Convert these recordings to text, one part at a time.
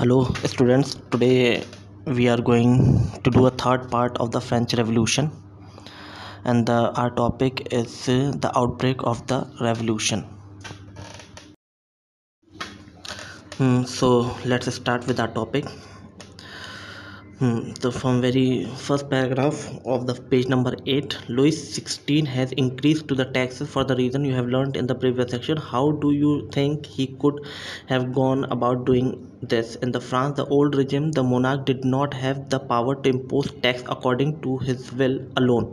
Hello students, today we are going to do a third part of the French Revolution and the, our topic is uh, the outbreak of the revolution. Hmm, so let's start with our topic. Hmm, so from very first paragraph of the page number 8 louis 16 has increased to the taxes for the reason you have learned in the previous section how do you think he could have gone about doing this. In the france, the old regime, the monarch did not have the power to impose tax according to his will alone.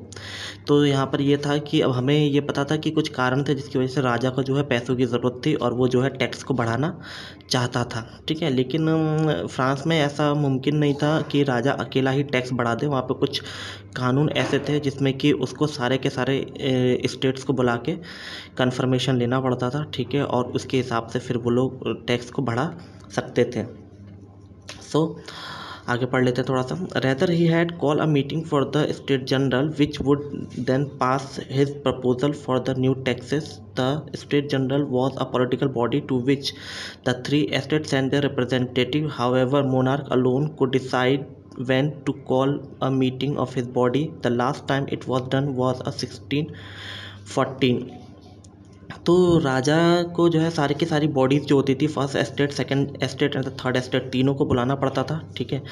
तो यहाँ पर यह था कि अब हमें ये पता था कि कुछ कारण थे जिसकी वजह से राजा को जो है पैसों की ज़रूरत थी और वो जो है टैक्स को बढ़ाना चाहता था। ठीक है, लेकिन फ्रांस में ऐसा मुमकिन नहीं था कि राजा अकेला ही टैक्स बढ़ा दे। वहाँ पर कुछ कानून ऐसे थे जिसमें कि उसको सारे के सारे स्टेट्स को बुला के कन्फर्मेशन लेना पड़ता था, ठीक है? और उसके हिसाब से फिर वो लोग टैक्स को बढ़ा सकते थे। सो आगे पढ़ लेते हैं थोड़ा सा rather he had call a meeting for the state general which would then pass his proposal for the new taxes the state general was a political body to which the three states and the representative however monarch alone को decide when to call a meeting of his body. The last time it was done was a 1614 तो राजा को जो है सारी की सारी bodies जो होती थी first estate second estate and third estate तीनों को बुलाना पड़ता था, ठीक है?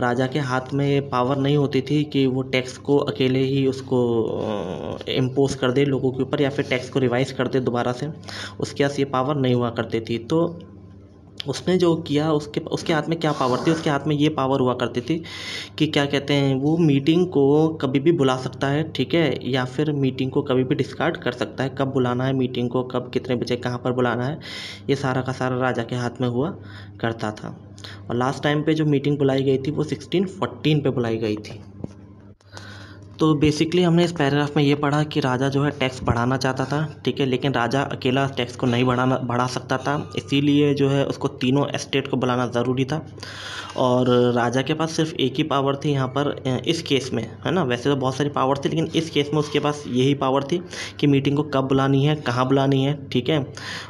राजा के हाथ में पावर नहीं होती थी कि वो टैक्स को अकेले ही उसको इम्पोज कर दे लोगों के ऊपर या फिर टैक्स को रिवाइज कर दे दोबारा से। उसके पास ये पावर नहीं हुआ करती थी। तो उसने जो किया, उसके उसके हाथ में क्या पावर थी? उसके हाथ में ये पावर हुआ करती थी कि क्या कहते हैं, वो मीटिंग को कभी भी बुला सकता है, ठीक है? या फिर मीटिंग को कभी भी डिस्कार्ड कर सकता है। कब बुलाना है मीटिंग को, कब कितने बजे कहाँ पर बुलाना है, ये सारा का सारा राजा के हाथ में हुआ करता था। और लास्ट टाइम पे जो मीटिंग बुलाई गई थी, वो सिक्सटीन फोर्टीन पे बुलाई गई थी। तो बेसिकली हमने इस पैराग्राफ में ये पढ़ा कि राजा जो है टैक्स बढ़ाना चाहता था, ठीक है, लेकिन राजा अकेला टैक्स को नहीं बढ़ाना, बढ़ा सकता था। इसीलिए जो है उसको तीनों एस्टेट को बुलाना ज़रूरी था। और राजा के पास सिर्फ़ एक ही पावर थी यहाँ पर इस केस में, है ना? वैसे तो बहुत सारी पावर थी, लेकिन इस केस में उसके पास यही पावर थी कि मीटिंग को कब बुलानी है, कहाँ बुलानी है, ठीक है?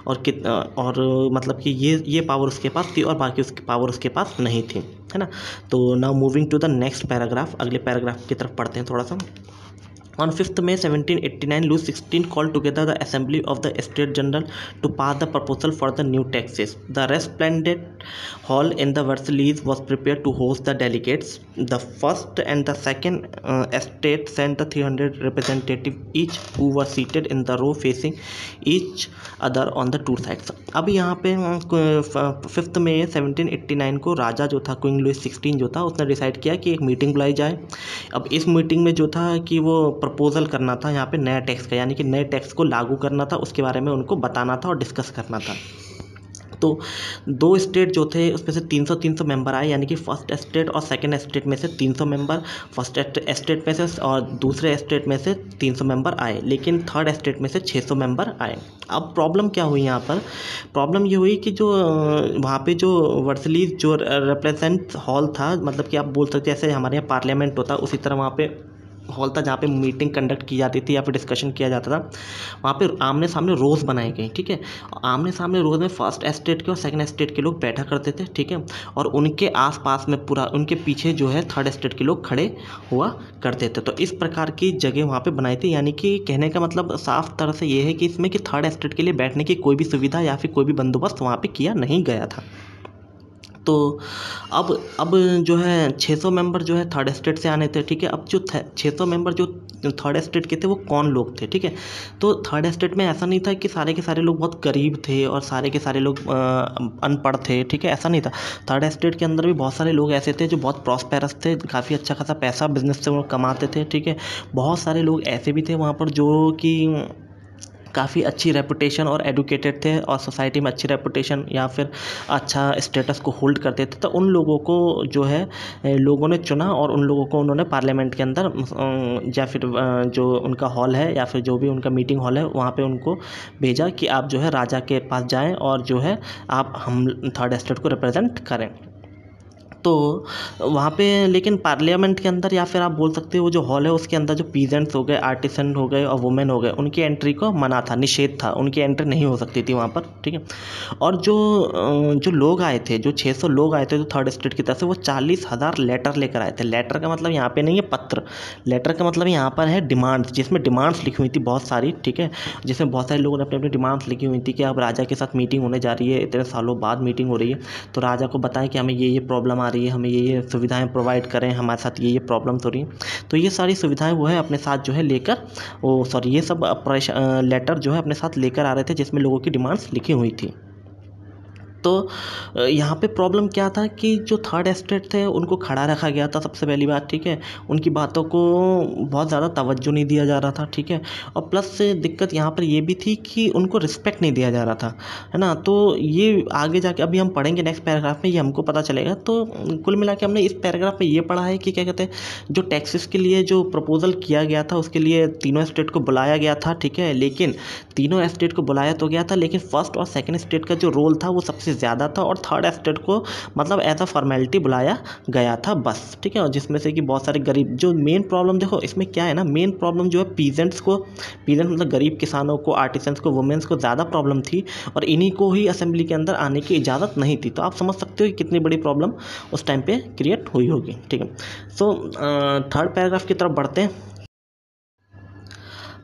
और कित और मतलब कि ये ये पावर उसके पास थी और बाकी उसकी पावर उसके पास नहीं थी। है ना? तो now moving to the next paragraph अगले पैराग्राफ की तरफ़ पढ़ते हैं थोड़ा सा। On 5th May 1789, Louis XVI called together the Assembly of the State General to pass the proposal for the new taxes. The resplendent hall in the Versailles was prepared to host the delegates. The first and the second uh, estate sent the 300 representatives each who were seated in the row facing each other on the two sides. अब यहाँ पे fifth में 1789 को राजा जो था queen Louis 16 जो था उसने डिसाइड किया कि एक मीटिंग बुलाई जाए अब इस मीटिंग में जो था कि वो प्रपोज़ल करना था, यहाँ पे नया टैक्स का, यानी कि नए टैक्स को लागू करना था, उसके बारे में उनको बताना था और डिस्कस करना था। तो दो स्टेट जो थे, उसमें से 300 300 मेंबर आए, यानी कि फ़र्स्ट स्टेट और सेकंड स्टेट में से 300 मेंबर फ़र्स्ट स्टेट में से और दूसरे स्टेट में से 300 मेंबर आए, लेकिन थर्ड स्टेट में से 600 मेंबर आए। अब प्रॉब्लम क्या हुई यहाँ पर? प्रॉब्लम ये हुई कि जो वहाँ पे जो वर्सलीज जो रिप्रेजेंट हॉल था मतलब कि आप बोल सकते जैसे हमारे यहाँ पार्लियामेंट होता, उसी तरह वहाँ पे हॉल था जहाँ पे मीटिंग कंडक्ट की जाती थी या फिर डिस्कशन किया जाता था। वहाँ पे आमने सामने रोज़ बनाए गए, ठीक है? आमने सामने रोज़ में फ़र्स्ट एस्टेट के और सेकंड एस्टेट के लोग बैठा करते थे, ठीक है? और उनके आसपास में पूरा, उनके पीछे जो है थर्ड एस्टेट के लोग खड़े हुआ करते थे। तो इस प्रकार की जगह वहाँ पर बनाई थी, यानी कि कहने का मतलब साफ़ तरह से ये है कि इसमें कि थर्ड एस्टेट के लिए बैठने की कोई भी सुविधा या फिर कोई भी बंदोबस्त वहाँ पर किया नहीं गया था। तो अब अब जो है 600 मेंबर जो है थर्ड स्टेट से आने थे, ठीक है? अब जो 600 मेंबर जो थर्ड स्टेट के थे, वो कौन लोग थे, ठीक है? तो थर्ड स्टेट में ऐसा नहीं था कि सारे के सारे लोग बहुत गरीब थे और सारे के सारे लोग अनपढ़ थे, ठीक है? ऐसा नहीं था। थर्ड स्टेट के अंदर भी बहुत सारे लोग ऐसे थे जो बहुत प्रॉस्पेरस थे, काफ़ी अच्छा खासा पैसा बिज़नेस से वो कमाते थे, ठीक है? बहुत सारे लोग ऐसे भी थे वहाँ पर जो कि काफ़ी अच्छी रेपुटेशन और एडुकेटेड थे और सोसाइटी में अच्छी रेपुटेशन या फिर अच्छा स्टेटस को होल्ड करते थे तो उन लोगों को जो है लोगों ने चुना और उन लोगों को उन्होंने पार्लियामेंट के अंदर या फिर जो उनका हॉल है या फिर जो भी उनका मीटिंग हॉल है, वहाँ पर उनको भेजा कि आप जो है राजा के पास जाएँ और जो है आप हम थर्ड स्टेट को रिप्रेजेंट करें। तो वहाँ पे लेकिन पार्लियामेंट के अंदर या फिर आप बोल सकते हो जो हॉल है उसके अंदर जो पीजेंट्स हो गए, आर्टिसन हो गए और वुमेन हो गए, उनकी एंट्री को मना था, निषेध था, उनकी एंट्री नहीं हो सकती थी वहाँ पर, ठीक है? और जो जो लोग आए थे, जो 600 लोग आए थे जो थर्ड स्टेट की तरफ़ से, वो चालीस हज़ार लेटर लेकर आए थे। लेटर का मतलब यहाँ पे नहीं है पत्र, लेटर का मतलब यहाँ पर है डिमांड्स, जिसमें डिमांड्स लिखी हुई थी बहुत सारी, ठीक है? जिसमें बहुत सारे लोगों ने अपनी अपनी डिमांड्स लिखी हुई थी कि अब राजा के साथ मीटिंग होने जा रही है, इतने सालों बाद मीटिंग हो रही है तो राजा को बताएँ कि हमें ये ये प्रॉब्लम आ रही है हमें ये ये सुविधाएँ प्रोवाइड करें, हमारे साथ ये ये प्रॉब्लम्स हो रही हैं तो ये सारी सुविधाएँ वो है अपने साथ जो है लेकर वो सॉरी ये सब लेटर जो है अपने साथ लेकर आ रहे थे जिसमें लोगों की डिमांड्स लिखी हुई थी। तो यहाँ पे प्रॉब्लम क्या था कि जो थर्ड एस्टेट थे, उनको खड़ा रखा गया था सबसे पहली बात, ठीक है? उनकी बातों को बहुत ज़्यादा तवज्जो नहीं दिया जा रहा था, ठीक है? और प्लस से दिक्कत यहाँ पर ये भी थी कि उनको रिस्पेक्ट नहीं दिया जा रहा था, है ना? तो ये आगे जाके अभी हम पढ़ेंगे नेक्स्ट पैराग्राफ में, ये हमको पता चलेगा। तो कुल मिला के हमने इस पैराग्राफ में ये पढ़ा है कि क्या कहते हैं, जो टैक्सेस के लिए जो प्रपोज़ल किया गया था, उसके लिए तीनों स्टेट को बुलाया गया था, ठीक है? लेकिन तीनों स्टेट को बुलाया तो गया था, लेकिन फ़र्स्ट और सेकेंड स्टेट का जो रोल था, वो सबसे ज़्यादा था और थर्ड स्टेट को मतलब एज अ फॉर्मेलिटी बुलाया गया था बस, ठीक है? और जिसमें से कि बहुत सारे गरीब, जो मेन प्रॉब्लम देखो, इसमें क्या है ना मेन प्रॉब्लम जो है पीजेंट्स को पीजेंट मतलब गरीब किसानों को आर्टिसंस को वुमेंस को ज़्यादा प्रॉब्लम थी और इन्हीं को ही असेंबली के अंदर आने की इजाज़त नहीं थी। तो आप समझ सकते हो कि कितनी बड़ी प्रॉब्लम उस टाइम पर क्रिएट हुई होगी, ठीक है? सो थर्ड पैराग्राफ की तरफ़ बढ़ते हैं।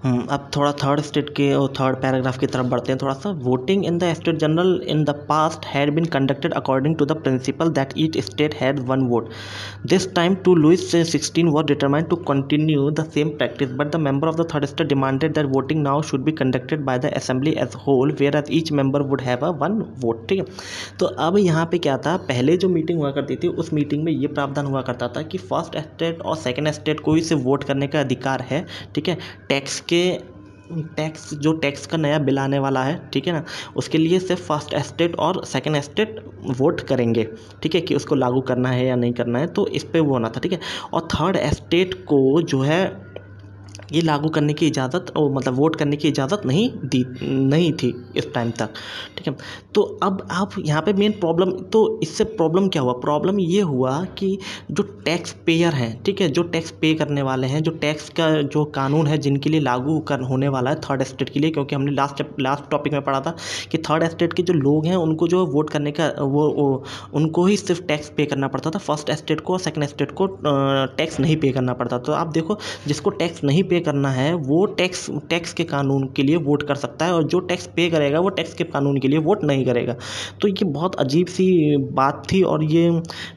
अब थोड़ा थर्ड स्टेट के और थर्ड पैराग्राफ की तरफ़ बढ़ते हैं, थोड़ा सा। Voting in the state general in the past had been conducted according to the principle that each state had one vote this time to Louis sixteen was determined to continue the same practice but the member of the third state demanded that voting now should be conducted by the assembly as whole whereas each member would have a one vote ठीक है तो अब यहाँ पे क्या था? पहले जो मीटिंग हुआ करती थी, उस मीटिंग में ये प्रावधान हुआ करता था कि फ़र्स्ट स्टेट और सेकेंड स्टेट को सिर्फ़ वोट करने का अधिकार है, ठीक है? टैक्स के के टैक्स, जो टैक्स का नया बिल आने वाला है, ठीक है ना, उसके लिए सिर्फ़ फ़र्स्ट एस्टेट और सेकंड एस्टेट वोट करेंगे, ठीक है, कि उसको लागू करना है या नहीं करना है तो इस पर वो होना था, ठीक है। और थर्ड एस्टेट को जो है ये लागू करने की इजाज़त और मतलब वोट करने की इजाज़त नहीं दी नहीं थी इस टाइम तक ठीक है? तो अब आप यहाँ पे मेन प्रॉब्लम तो इससे प्रॉब्लम क्या हुआ? प्रॉब्लम ये हुआ कि जो टैक्स पेयर हैं ठीक है? जो टैक्स पे करने वाले हैं जो टैक्स का जो कानून है जिनके लिए लागू कर होने वाला है थर्ड स्टेट के लिए क्योंकि हमने लास्ट लास्ट टॉपिक में पढ़ा था कि थर्ड स्टेट के जो लोग हैं उनको जो वोट करने का वो, वो उनको ही सिर्फ़ टैक्स पे करना पड़ता था फ़र्स्ट स्टेट को और सेकेंड स्टेट को टैक्स नहीं पे करना पड़ता। तो आप देखो जिसको टैक्स नहीं पे करना है, वो टैक्स टैक्स के कानून के लिए वोट कर सकता है और जो टैक्स पे करेगा, वो टैक्स के कानून के लिए वोट नहीं करेगा। तो ये बहुत अजीब सी बात थी और ये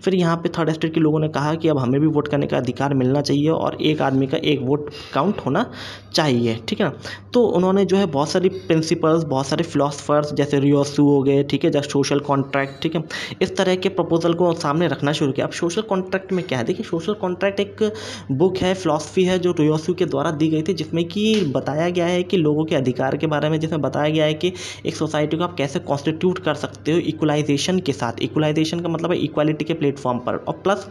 फिर यहाँ पे थर्ड स्टेट के लोगों ने कहा कि अब हमें भी वोट करने का अधिकार मिलना चाहिए और एक आदमी का एक वोट काउंट होना चाहिए, ठीक है तो उन्होंने जो है बहुत सारी प्रिंसिपल्स बहुत सारे फिलोसफर्स जैसे रियोसू हो गए, ठीक है जैसे सोशल कॉन्ट्रैक्ट ठीक है, इस तरह के प्रपोजल को सामने रखना शुरू किया। अब सोशल कॉन्ट्रैक्ट में क्या है? देखिए सोशल कॉन्ट्रैक्ट एक बुक है फिलोसफी है, जो रियोसू के द्वारा दी गई थी, जिसमें कि बताया गया है कि लोगों के अधिकार के बारे में, जिसमें बताया गया है कि एक सोसाइटी को आप कैसे कॉन्स्टिट्यूट कर सकते हो इक्वलाइजेशन के साथ। इक्वलाइजेशन का मतलब है इक्वालिटी के प्लेटफॉर्म पर। और प्लस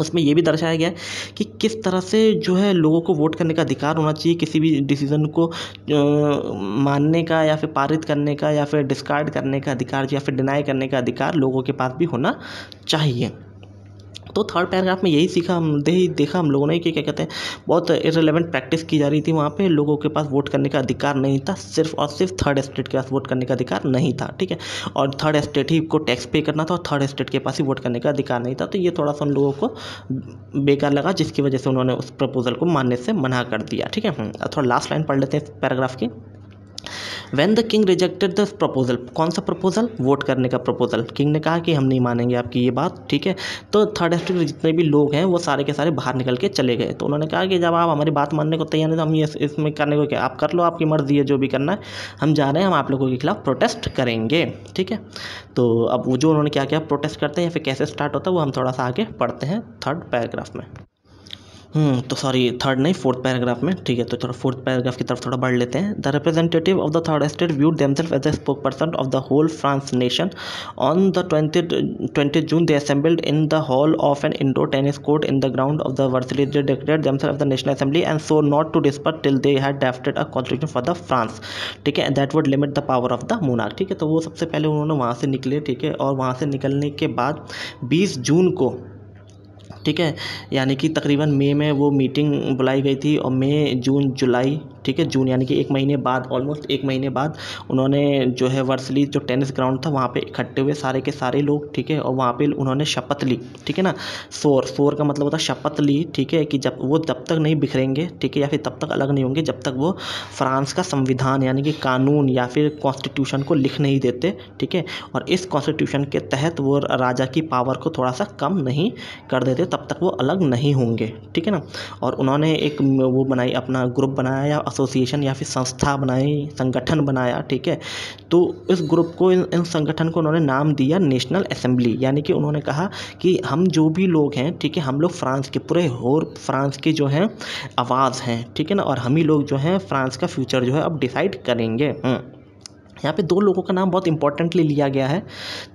उसमें यह भी दर्शाया गया है कि किस तरह से जो है लोगों को वोट करने का अधिकार होना चाहिए, किसी भी डिसीज़न को मानने का या फिर पारित करने का या फिर डिस्कार्ड करने का अधिकार या फिर डिनाई करने का अधिकार लोगों के पास भी होना चाहिए। तो थर्ड पैराग्राफ में यही सीखा हम दे देखा हम लोगों ने कि क्या कहते हैं बहुत इरेलीवेंट प्रैक्टिस की जा रही थी वहाँ पे। लोगों के पास वोट करने का अधिकार नहीं था सिर्फ़ और सिर्फ़ थर्ड स्टेट के पास वोट करने का अधिकार नहीं था ठीक है? और थर्ड स्टेट ही को टैक्स पे करना था और थर्ड स्टेट के पास ही वोट करने का अधिकार नहीं था। तो ये थोड़ा सा उन लोगों को बेकार लगा जिसकी वजह से उन्होंने उस प्रपोजल को मानने से मना कर दिया ठीक है? हम्म, थोड़ा लास्ट लाइन पढ़ लेते हैं इस पैराग्राफ की। When the king rejected the proposal कौन सा प्रपोजल वोट करने का प्रपोजल किंग ने कहा कि हम नहीं मानेंगे आपकी ये बात, ठीक है? तो थर्ड स्टेट जितने भी लोग हैं, वो सारे के सारे बाहर निकल के चले गए। तो उन्होंने कहा कि जब आप हमारी बात मानने को तैयार नहीं तो हम ये इसमें करने को क्या, आप कर लो, आपकी मर्ज़ी है, जो भी करना है, हम जा रहे हैं, हम आप लोगों के खिलाफ प्रोटेस्ट करेंगे, ठीक है? तो अब वो जो उन्होंने क्या क्या प्रोटेस्ट करते हैं, या फिर कैसे स्टार्ट होता है, वो हम थोड़ा सा आगे पढ़ते हैं थर्ड पैराग्राफ में। तो सॉरी थर्ड नहीं फोर्थ पैराग्राफ में, ठीक है तो थोड़ा फोर्थ पैराग्राफ की तरफ़ थोड़ा बढ़ लेते हैं. The representative of the third state viewed themself as the spoke person of the whole France nation on the twenty twenty June they assembled in the hall of an indoor tennis court in the ground of the Versailles declare themself of the national assembly and so not to disperse till they had drafted a constitution for the France ठीक है that would limit the power of the monarch ठीक है तो वो सबसे पहले उन्होंने वहाँ से निकले, ठीक है, और वहाँ से निकलने के बाद बीस जून को ठीक है? यानी कि तकरीबन मई में वो मीटिंग बुलाई गई थी और मई, जून, जुलाई ठीक है, जून यानी कि एक महीने बाद ऑलमोस्ट एक महीने बाद उन्होंने जो है वर्सली जो टेनिस ग्राउंड था वहाँ पे इकट्ठे हुए सारे के सारे लोग, ठीक है, और वहाँ पे उन्होंने शपथ ली, ठीक है ना? सोर सोर का मतलब होता है शपथ ली, ठीक है, कि जब वो तब तक नहीं बिखरेंगे, ठीक है, या फिर तब तक अलग नहीं होंगे जब तक वो फ्रांस का संविधान यानी कि कानून या फिर कॉन्स्टिट्यूशन को लिख नहीं देते, ठीक है? और इस कॉन्स्टिट्यूशन के तहत वो राजा की पावर को थोड़ा सा कम नहीं कर देते, तब तक वो अलग नहीं होंगे, ठीक है ना? और उन्होंने एक वो बनाई, अपना ग्रुप बनाया या एसोसिएशन या फिर संस्था बनाई संगठन बनाया ठीक है? तो इस ग्रुप को इन, इन संगठन को उन्होंने नाम दिया नेशनल असेंबली यानी कि उन्होंने कहा कि हम जो भी लोग हैं ठीक है हम लोग फ्रांस के पूरे होर फ्रांस के जो हैं आवाज़ हैं ठीक है ना? और हम ही लोग जो हैं फ्रांस का फ्यूचर जो है अब डिसाइड करेंगे। यहाँ पे दो लोगों का नाम बहुत इंपॉर्टेंटली लिया गया है।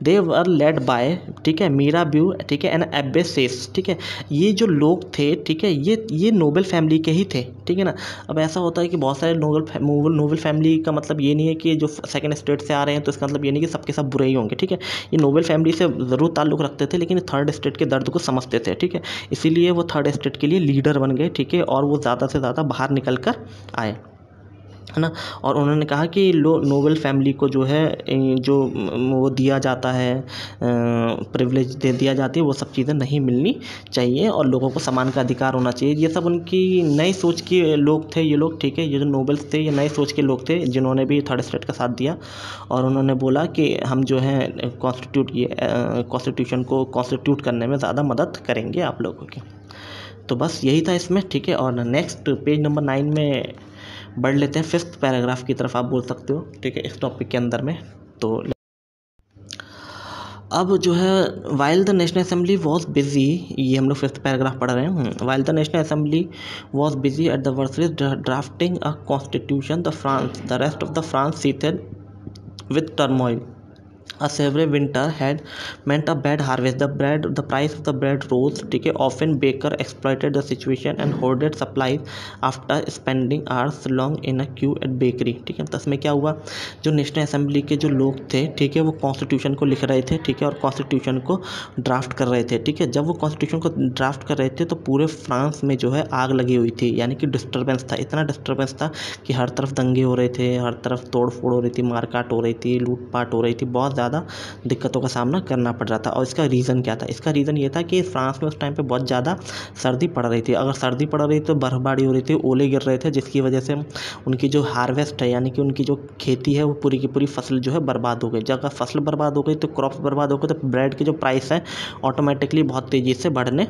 दे वर लेड बाय ठीक है मीरा ब्यू ठीक है एंड एबेसेस ठीक है। ये जो लोग थे, ठीक है, ये ये नोबल फैमिली के ही थे, ठीक है ना। अब ऐसा होता है कि बहुत सारे नोबल नोबल फैमिली का मतलब ये नहीं है कि जो सेकंड स्टेट से आ रहे हैं तो इसका मतलब ये नहीं कि सबके सब बुरे ही होंगे, ठीक है। ये नोबल फैमिली से ज़रूर ताल्लुक़ रखते थे, लेकिन थर्ड स्टेट के दर्द को समझते थे, ठीक है। इसीलिए वो थर्ड स्टेट के लिए लीडर बन गए, ठीक है, और वो ज़्यादा से ज़्यादा बाहर निकल कर आए। है ना? और उन्होंने कहा कि लो, नोबल फैमिली को जो है जो वो दिया जाता है प्रिविलेज दे दिया जाती है, वो सब चीज़ें नहीं मिलनी चाहिए और लोगों को समान का अधिकार होना चाहिए। ये सब उनकी नई सोच के लोग थे ये लोग, ठीक है? ये जो नोबल्स थे, ये नए सोच के लोग थे, जिन्होंने भी थर्ड स्टेट का साथ दिया और उन्होंने बोला कि हम जो है कॉन्स्टिट्यूट ये कॉन्स्टिट्यूशन को कॉन्स्टिट्यूट करने में ज़्यादा मदद करेंगे आप लोगों की। तो बस यही था इसमें, ठीक है? और नेक्स्ट पेज नंबर नाइन में बढ़ लेते हैं। फिफ्थ पैराग्राफ की तरफ़ आप बोल सकते हो, ठीक है, इस टॉपिक के अंदर में। तो अब जो है while the national assembly was busy ये हम लोग फिफ्थ पैराग्राफ पढ़ रहे हैं। While the national assembly was busy at the Versailles drafting a constitution the France the rest of the France seethed with turmoil A severe winter had meant a bad harvest. The bread, the price of the bread rose. है often baker exploited the situation and hoarded supplies after spending hours long in a queue at bakery. ठीक है तो इसमें क्या हुआ जो national assembly के जो लोग थे ठीक है वो कॉन्स्टिट्यूशन को लिख रहे थे ठीक है और कॉन्स्टिट्यूशन को ड्राफ्ट कर रहे थे ठीक है जब वो कॉन्स्टिट्यूशन को ड्राफ्ट कर रहे थे तो पूरे फ्रांस में जो है आग लगी हुई थी यानी कि डिस्टर्बेंस था इतना डिस्टर्बेंस था कि हर तरफ़ दंगे हो रहे थे हर तरफ़ तोड़ फोड़ हो रही थी मारकाट हो रही थी लूटपाट हो रही थी बहुत ज़्यादा ज़्यादा दिक्कतों का सामना करना पड़ रहा था। और इसका रीज़न क्या था? इसका रीज़न ये था कि फ्रांस में उस टाइम पर बहुत ज़्यादा सर्दी पड़ रही थी। अगर सर्दी पड़ रही तो बर्फ़बारी हो रही थी, ओले गिर रहे थे, जिसकी वजह से उनकी जो हार्वेस्ट है, यानी कि उनकी जो खेती है, वो पूरी की पूरी फ़सल जो है बर्बाद हो गई। जब फ़सल बर्बाद हो गई तो क्रॉप बर्बाद हो गए तो ब्रेड के जो प्राइस है, ऑटोमेटिकली बहुत तेज़ी से बढ़ने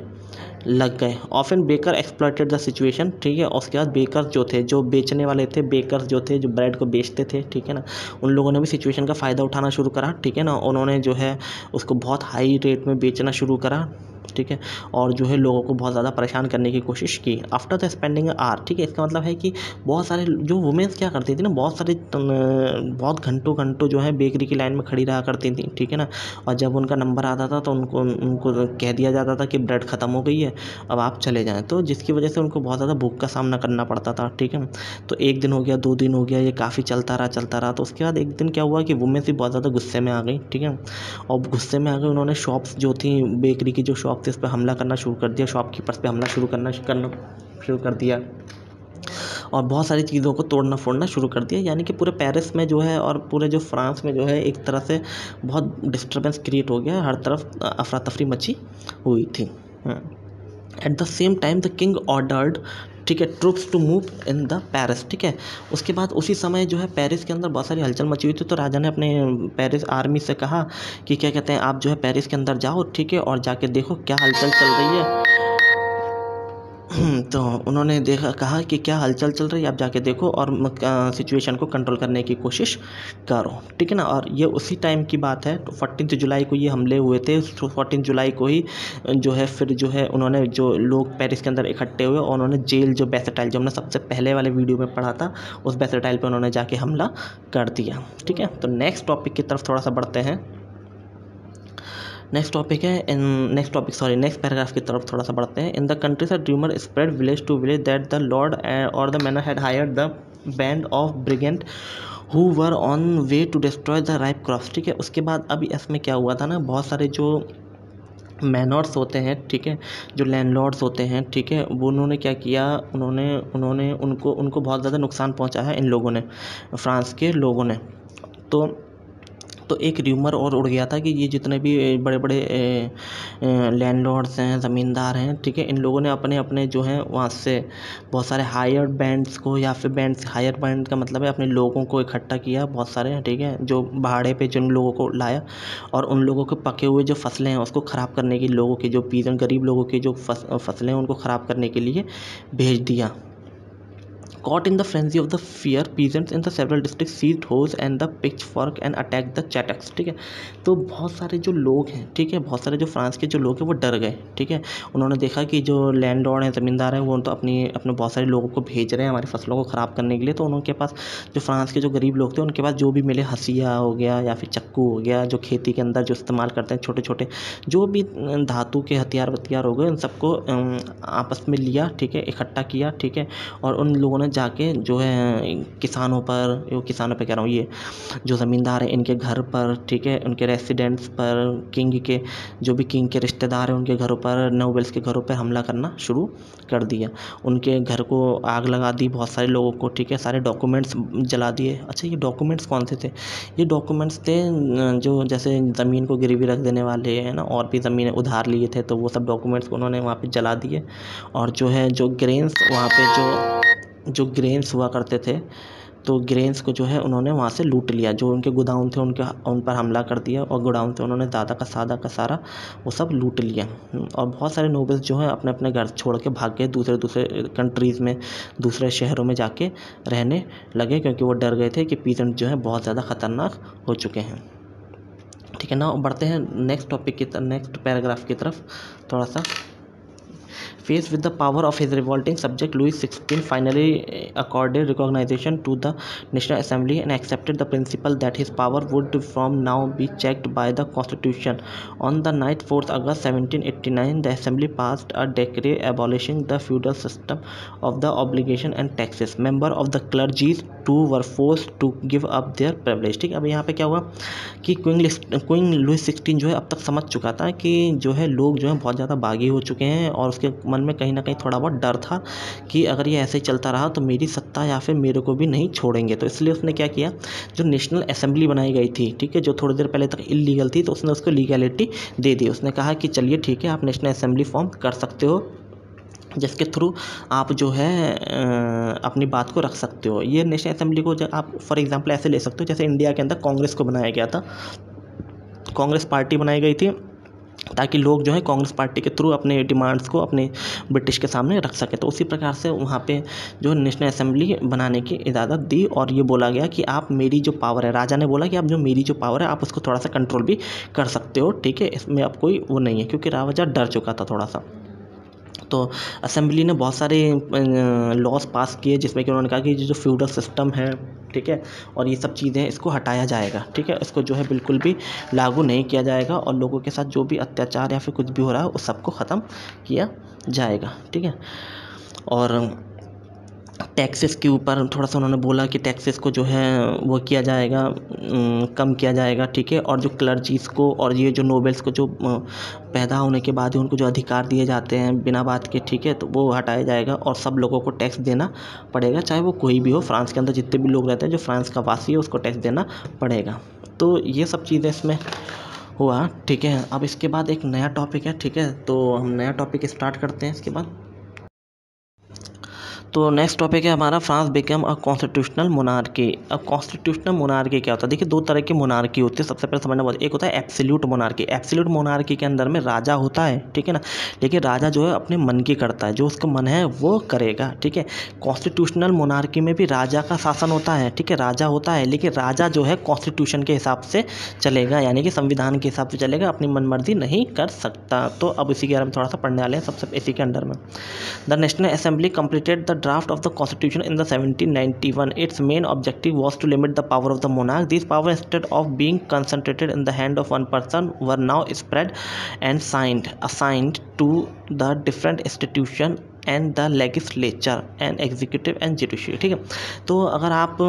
लग गए। Often baker exploited the situation ठीक है? उसके बाद बेकर जो थे, जो बेचने वाले थे बेकर जो थे, जो ब्रेड को बेचते थे, ठीक है ना? उन लोगों ने भी सिचुएशन का फ़ायदा उठाना शुरू करा, ठीक है ना? उन्होंने जो है उसको बहुत हाई रेट में बेचना शुरू करा। ठीक है? और जो है लोगों को बहुत ज़्यादा परेशान करने की कोशिश की। आफ्टर द स्पेंडिंग आर ठीक है? इसका मतलब है कि बहुत सारे जो वुमेंस क्या करती थी ना, बहुत सारे बहुत घंटों घंटों जो है बेकरी की लाइन में खड़ी रहा करती थी, ठीक है ना? और जब उनका नंबर आता था तो उनको उनको कह दिया जाता था कि ब्रेड ख़त्म हो गई है, अब आप चले जाएँ। तो जिसकी वजह से उनको बहुत ज़्यादा भूख का सामना करना पड़ता था, ठीक है तो एक दिन हो गया, दो दिन हो गया, ये काफ़ी चलता रहा चलता रहा। तो उसके बाद एक दिन क्या हुआ कि वुमेंस भी बहुत ज़्यादा गुस्से में आ गई, ठीक है? और गुस्से में आ गई, उन्होंने शॉप्स जो थी बेकरी की जो शॉप शॉप थे, उस पर हमला करना शुरू कर दिया शॉपकीपर्स पर हमला शुरू करना करना शुरू कर दिया। और बहुत सारी चीज़ों को तोड़ना फोड़ना शुरू कर दिया, यानी कि पूरे पेरिस में जो है और पूरे जो फ्रांस में जो है एक तरह से बहुत डिस्टर्बेंस क्रिएट हो गया, हर तरफ़ अफरा तफरी मची हुई थी। At the same time the king ordered ठीक है troops to move in the Paris ठीक है? उसके बाद उसी समय जो है पेरिस के अंदर बहुत सारी हलचल मची हुई थी तो राजा ने अपने पेरिस आर्मी से कहा कि क्या कहते हैं, आप जो है पेरिस के अंदर जाओ, ठीक है? और जाके देखो क्या हलचल चल रही है। तो उन्होंने देखा, कहा कि क्या हलचल चल रही है? आप जाके देखो और सिचुएशन को कंट्रोल करने की कोशिश करो। ठीक है ना? और ये उसी टाइम की बात है। तो फोर्टीन जुलाई को ये हमले हुए थे। फोर्टीन जुलाई को ही जो है फिर जो है उन्होंने जो लोग पेरिस के अंदर इकट्ठे हुए और उन्होंने जेल जो बेसटाइल जो हमने सबसे पहले वाले वीडियो में पढ़ा था, उस बेसटाइल पर उन्होंने जाके हमला कर दिया। ठीक है? तो नेक्स्ट टॉपिक की तरफ़ थोड़ा सा बढ़ते हैं। नेक्स्ट टॉपिक है इन next topic sorry next paragraph की तरफ़ थोड़ा सा बढ़ते हैं. In the countryside rumour spread village to village that the lord or the manor had hired the band of brigand who were on way to destroy the ripe crops ठीक है, उसके बाद अभी इसमें क्या हुआ था ना, बहुत सारे जो मैनर्स होते हैं, ठीक है, जो लैंडलॉर्ड्स होते हैं, ठीक है, वो उन्होंने क्या किया, उन्होंने उन्होंने उनको उनको बहुत ज़्यादा नुकसान पहुँचा है इन लोगों ने, फ्रांस के लोगों ने. तो तो एक र्यूमर और उड़ गया था कि ये जितने भी बड़े बड़े लैंडलॉर्ड्स हैं, ज़मींदार हैं, ठीक है, इन लोगों ने अपने अपने जो हैं, वहाँ से बहुत सारे हायर बैंड्स को या फिर बैंड्स हायर बैंड का मतलब है अपने लोगों को इकट्ठा किया, बहुत सारे, ठीक है, जो भाड़े पे जिन लोगों को लाया और उन लोगों के पके हुए जो फ़सलें हैं, उसको ख़राब करने की लोगों की, जो पीजन, गरीब लोगों की जो फ़सलें हैं, उनको ख़राब करने के लिए भेज दिया। Caught in the frenzy of the fear, peasants in the several districts seized hoes and the pitchfork and attacked the chataks ठीक है? तो बहुत सारे जो लोग हैं ठीक है? बहुत सारे जो फ्रांस के जो लोग हैं वो डर गए ठीक है? उन्होंने देखा कि जो लैंड लॉर्ड हैं ज़मींदार हैं वो तो अपनी अपने बहुत सारे लोगों को भेज रहे हैं हमारी फ़सलों को ख़राब करने के लिए। तो उनके पास जो फ्रांस के जो गरीब लोग थे उनके पास जो भी मिले हसिया हो गया या फिर चक्कू हो गया जो खेती के अंदर जो इस्तेमाल करते हैं छोटे छोटे जो भी धातु के हथियार वथियार हो गए उन सबको आपस में लिया ठीक है? इकट्ठा किया ठीक है? और उन लोगों ने जाके जो है, किसानों पर वो किसानों पर कह रहा हूँ ये, जो ज़मींदार हैं, इनके घर पर, ठीक है उनके रेसिडेंट्स पर किंग के, जो भी किंग के रिश्तेदार हैं, उनके घरों पर नोबल्स के घरों पर हमला करना शुरू कर दिया। उनके घर को आग लगा दी, बहुत सारे लोगों को, ठीक है, सारे डॉक्यूमेंट्स जला दिए। अच्छा ये डॉक्यूमेंट्स कौन से थे? ये डॉक्यूमेंट्स थे, जो जैसे ज़मीन को गिरवी रख देने वाले हैं ना, और भी ज़मीन उधार लिए थे तो वो सब डॉक्यूमेंट्स उन्होंने वहाँ पर जला दिए। और जो है, जो ग्रेन्स वहाँ पे जो जो ग्रेन्स हुआ करते थे तो ग्रेन्स को जो है उन्होंने वहाँ से लूट लिया। जो उनके गोदाम थे, उनके, उन पर हमला कर दिया और गोडाउन थे उन्होंने ज़्यादा का सादा का सारा वो सब लूट लिया। और बहुत सारे नोबल्स जो हैं अपने अपने घर छोड़ के भाग गए दूसरे दूसरे कंट्रीज़ में, दूसरे शहरों में जाके रहने लगे, क्योंकि वो डर गए थे कि पीजेंट जो है, बहुत ज़्यादा ख़तरनाक हो चुके हैं। ठीक है ना? बढ़ते हैं नेक्स्ट टॉपिक की नेक्स्ट पैराग्राफ की तरफ़। थोड़ा सा face with the power of his revolting subject Louis sixteen finally accorded recognition to the National Assembly and accepted the principle that his power would from now be checked by the constitution on the night fourth August seventeen eighty nine the assembly passed a decree abolishing the feudal system of the obligation and taxes member of the clergies too were forced to give up their privilege ठीक अब यहाँ पे क्या हुआ कि Qing Qing Louis sixteen जो है, अब तक समझ चुका था कि जो है, लोग जो है, बहुत ज़्यादा बागी हो चुके हैं और उसके मन में कहीं ना कहीं थोड़ा बहुत डर था कि अगर ये ऐसे ही चलता रहा तो मेरी सत्ता या फिर मेरे को भी नहीं छोड़ेंगे। तो इसलिए उसने क्या किया? जो नेशनल असेंबली बनाई गई थी, ठीक है, जो थोड़ी देर पहले तक इलीगल थी तो उसने उसको लीगैलिटी दे दी। उसने कहा कि चलिए ठीक है, आप नेशनल असेंबली फॉर्म कर सकते हो, जिसके थ्रू आप जो है अपनी बात को रख सकते हो। ये नेशनल असेंबली को आप, फॉर एग्जांपल, ऐसे ले सकते हो, जैसे इंडिया के अंदर कांग्रेस को बनाया गया था। कांग्रेस पार्टी बनाई गई थी ताकि लोग जो है कांग्रेस पार्टी के थ्रू अपने डिमांड्स को अपने ब्रिटिश के सामने रख सके। तो उसी प्रकार से वहाँ पे जो नेशनल असेंबली बनाने की इजाज़त दी और ये बोला गया कि आप मेरी जो पावर है, राजा ने बोला कि आप जो मेरी जो पावर है, आप उसको थोड़ा सा कंट्रोल भी कर सकते हो, ठीक है? इसमें अब कोई वो नहीं है, क्योंकि राजा डर चुका था थोड़ा सा। तो असेंबली ने बहुत सारे लॉस पास किए जिसमें कि उन्होंने कहा कि जो फ्यूडल सिस्टम है ठीक है? और ये सब चीज़ें इसको हटाया जाएगा, ठीक है? इसको जो है बिल्कुल भी लागू नहीं किया जाएगा और लोगों के साथ जो भी अत्याचार या फिर कुछ भी हो रहा है उस सबको ख़त्म किया जाएगा, ठीक है? और टैक्सेस के ऊपर थोड़ा सा उन्होंने बोला कि टैक्सेस को जो है, वो किया जाएगा कम किया जाएगा, ठीक है? और जो क्लर्जीज़ को और ये जो नोबल्स को जो पैदा होने के बाद ही उनको जो अधिकार दिए जाते हैं बिना बात के, ठीक है? तो वो हटाया जाएगा और सब लोगों को टैक्स देना पड़ेगा, चाहे वो कोई भी हो। फ्रांस के अंदर जितने भी लोग रहते हैं, जो फ्रांस का वासी है, उसको टैक्स देना पड़ेगा। तो ये सब चीज़ें इसमें हुआ, ठीक है? अब इसके बाद एक नया टॉपिक है, ठीक है? तो हम नया टॉपिक स्टार्ट करते हैं इसके बाद। तो नेक्स्ट टॉपिक है हमारा France become a constitutional monarchy अब कॉन्स्टिट्यूशनल मोनार्की क्या होता है? देखिए, दो तरह की मोनार्की होती है। सबसे पहले समझना बहुत एक होता है एब्सोल्यूट मोनार्की एब्सोल्यूट मोनार्की के अंदर में राजा होता है, ठीक है ना? लेकिन राजा जो है अपने मन की करता है। जो उसका मन है, वो करेगा, ठीक है? कॉन्स्टिट्यूशनल मोनार्की में भी राजा का शासन होता है, ठीक है? राजा होता है, लेकिन राजा जो है कॉन्स्टिट्यूशन के हिसाब से चलेगा, यानी कि संविधान के हिसाब से चलेगा, अपनी मनमर्जी नहीं कर सकता। तो अब इसी के बारे में थोड़ा सा पढ़ने वाले हैं, सबसे इसी के अंदर में। The National Assembly completed the draft of the constitution in the 1791 its main objective was to limit the power of the monarch these powers instead of being concentrated in the hand of one person were now spread and signed assigned to the different institution and the legislature and executive and judiciary ठीक है तो अगर आप,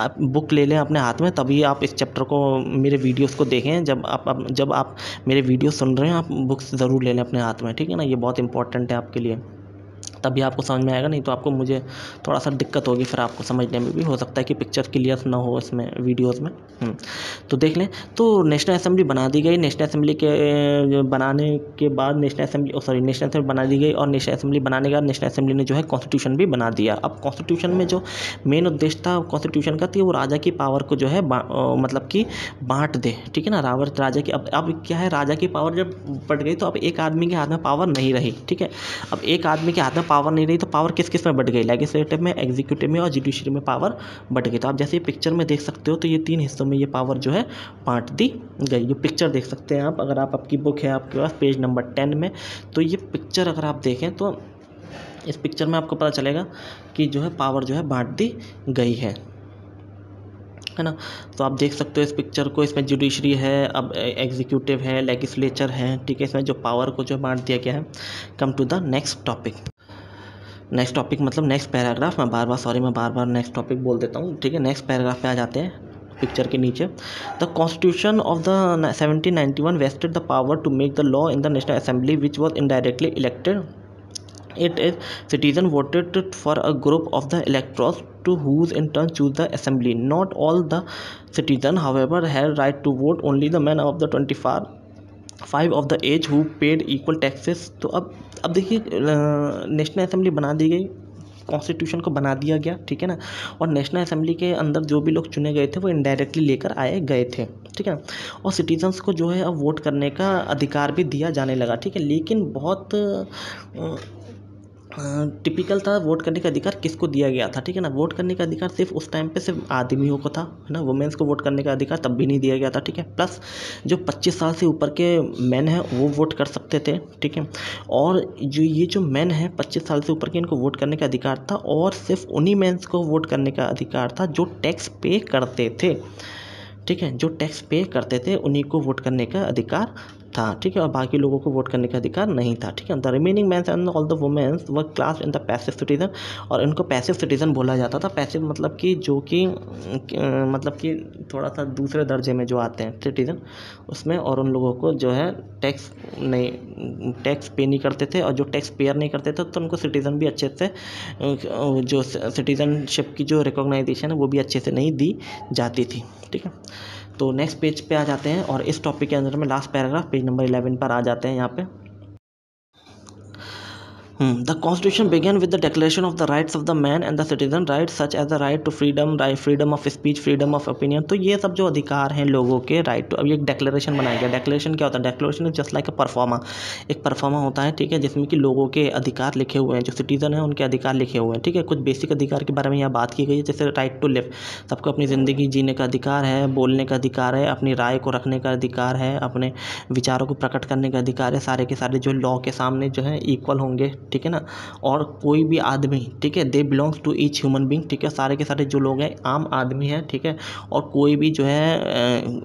आप book ले लें अपने हाथ में तभी आप इस चैप्टर को मेरे वीडियोस को देखें जब आप जब आप मेरे वीडियो सुन रहे हैं आप बुक्स ज़रूर ले लें अपने हाथ में ठीक है ना ये बहुत इंपॉर्टेंट है आपके लिए तभी आपको समझ में आएगा नहीं तो आपको मुझे थोड़ा सा दिक्कत होगी फिर आपको समझने में भी। हो सकता है कि पिक्चर क्लियर ना हो इसमें वीडियोस में। हम्म, तो देख लें। तो नेशनल असेंबली बना दी गई। नेशनल असेंबली के बनाने के बाद National Assembly sorry National Assembly बना दी गई और नेशनल असेंबली बनाने के बाद नेशनल असेंबली ने जो है कॉन्स्टिट्यूशन भी बना दिया। अब कॉन्स्टिट्यूशन में जो मेन उद्देश्य था कॉन्स्टिट्यूशन का थी वो राजा की पावर को जो है मतलब कि बांट दे। ठीक है ना? रावर राजा की अब अब क्या है? राजा की पावर जब बढ़ गई तो अब एक आदमी के हाथ में पावर नहीं रही। ठीक है? अब एक आदमी के हाथ में पावर नहीं रही तो पावर किस किसमें बढ़ गई? लेजिस्लेटिव में एग्जीक्यूटिव में और जुडिशरी में पावर बढ़ गई। तो आप जैसे पिक्चर में देख सकते हो तो ये तीन हिस्सों में ये पावर जो है बांट दी गई। ये पिक्चर देख सकते हैं आप, अगर आप आपकी बुक है आपके पास पेज नंबर टेन में तो ये पिक्चर अगर आप देखें तो इस पिक्चर में आपको पता चलेगा कि जो है पावर जो है बांट दी गई है। है ना? तो आप देख सकते हो इस पिक्चर को, इसमें जुडिशरी है, अब एग्जीक्यूटिव है लेगिस्लेचर है, ठीक है? इसमें जो पावर को जो बांट दिया गया है। Come to the next topic next topic मतलब नेक्स्ट पैराग्राफ मैं बार बार सॉरी मैं बार बार नेक्स्ट टॉपिक बोल देता हूँ, ठीक है? नेक्स्ट पैराग्राफ पे आ जाते हैं पिक्चर के नीचे। The constitution of the seventeen ninety one vested the power to make the law in the National Assembly which was indirectly elected it is citizen voted for a group of the electors to whose in turn choose the assembly. Not all the citizen, however, had right to vote, only the men of the 24 five of the age who paid equal taxes तो अब अब देखिए national assembly बना दी गई constitution को बना दिया गया, ठीक है ना? और नेशनल असेंबली के अंदर जो भी लोग चुने गए थे, वो इनडायरेक्टली लेकर आए गए थे, ठीक है ना? और सिटीजन्स को जो है अब वोट करने का अधिकार भी दिया जाने लगा, ठीक है? लेकिन बहुत टिपिकल था वोट करने का अधिकार किसको दिया गया था, ठीक है ना? वोट करने का अधिकार सिर्फ़ उस टाइम पे सिर्फ़ आदमियों को था, है ना? वुमेंस को वोट करने का अधिकार तब भी नहीं दिया गया था, ठीक है? प्लस जो 25 साल से ऊपर के मैन हैं, वो वोट कर सकते थे, ठीक है? और जो ये जो मैन हैं 25 साल से ऊपर के, इनको वोट करने का अधिकार था और सिर्फ़ उन्हीं मैंस को वोट करने का अधिकार था जो टैक्स पे करते थे, ठीक है? जो टैक्स पे करते थे, उन्हीं को वोट करने का अधिकार था, ठीक है, और बाकी लोगों को वोट करने का अधिकार नहीं था, ठीक है। The remaining mans and all the womens were class in the passive citizen और इनको पैसिव सिटीजन बोला जाता था। पैसिव मतलब कि जो कि मतलब कि थोड़ा सा दूसरे दर्जे में जो आते हैं सिटीजन उसमें और उन लोगों को जो है टैक्स नहीं टैक्स पे नहीं करते थे और जो टैक्स पेयर नहीं करते थे तो उनको सिटीज़न भी अच्छे से, जो सिटीज़नशिप की जो रिकॉग्नाइजेशन है वो भी अच्छे से नहीं दी जाती थी, ठीक है। तो नेक्स्ट पेज पे आ जाते हैं और इस टॉपिक के अंदर में last paragraph page number eleven पर आ जाते हैं यहाँ पे. The constitution began with the declaration of the rights of the man and the citizen rights, such as the right to freedom, right, freedom of speech, freedom of opinion. तो ये सब जो अधिकार हैं लोगों के राइट टू अब ये डेक्लेरेशन बनाया गया। डेक्लेरेशन क्या होता है? Declaration is just like a proforma एक परफॉर्मा होता है, ठीक है, जिसमें कि लोगों के अधिकार लिखे हुए हैं। जो सिटीजन है, उनके अधिकार लिखे हुए हैं, ठीक है। कुछ बेसिक अधिकार के बारे में यहाँ बात की गई है, जैसे राइट टू लिव सबको अपनी ज़िंदगी जीने का अधिकार है, बोलने का अधिकार है, अपनी राय को रखने का अधिकार है, अपने विचारों को प्रकट करने का अधिकार है। सारे के सारे जो लॉ के सामने जो है इक्वल होंगे। ठीक है ना? और कोई भी आदमी, ठीक है? They belongs to each human being ठीक है? सारे के सारे जो लोग हैं, आम आदमी हैं, ठीक है? और कोई भी जो है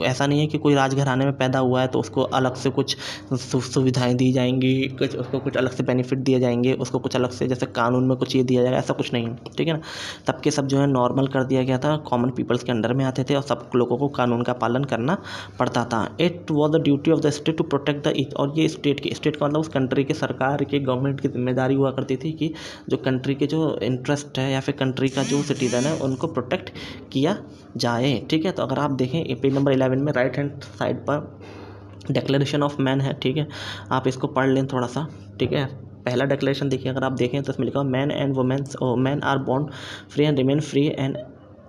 ऐसा नहीं है कि कोई राजघराने में पैदा हुआ है तो उसको अलग से कुछ सुविधाएँ दी जाएँगी, कुछ उसको कुछ अलग से बेनिफिट दिए जाएँगे, उसको कुछ अलग से जैसे कानून में कुछ ये दिया जाएगा, ऐसा कुछ नहीं, ठीक है ना? सबके सब जो है नॉर्मल कर दिया गया था कॉमन पीपल्स के अंडर में आते थे और सब लोगों को कानून का पालन करना पड़ता था। It was the duty of the state to protect the और ये स्टेट की स्टेट का मतलब उस कंट्री के सरकार के गवर्नमेंट की ज़िम्मेदारी हुआ करती थी कि जो कंट्री के जो इंटरेस्ट है या फिर कंट्री का जो सिटीज़न है, उनको प्रोटेक्ट किया जाए। ठीक है? तो अगर आप देखें पेज नंबर इलेवन में राइट हैंड साइड पर डिक्लेरेशन ऑफ़ मैन है, ठीक है? आप इसको पढ़ लें थोड़ा सा ठीक है? पहला डिक्लेरेशन देखिए, अगर आप देखें तो इसमें लिखा man and womens man are bond free and remain free and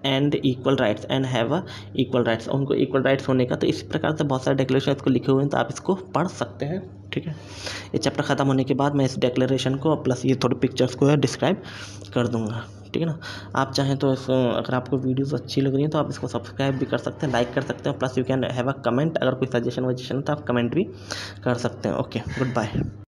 and equal rights and have equal rights उनको इक्वल राइट्स होने का तो इस प्रकार से बहुत सारे डिक्लेरेशन इसको लिखे हुए हैं तो आप इसको पढ़ सकते हैं, ठीक है? ये चैप्टर ख़त्म होने के बाद मैं इस डिक्लेरेशन को प्लस ये थोड़ी पिक्चर्स को डिस्क्राइब कर दूँगा, ठीक है ना? आप चाहें तो इस अगर आपको वीडियोस अच्छी लग रही हैं तो आप इसको सब्सक्राइब भी कर सकते हैं लाइक कर सकते हैं plus you can have a comment अगर कोई सजेशन वजेशन तो आप कमेंट भी कर सकते हैं ओके गुड बाय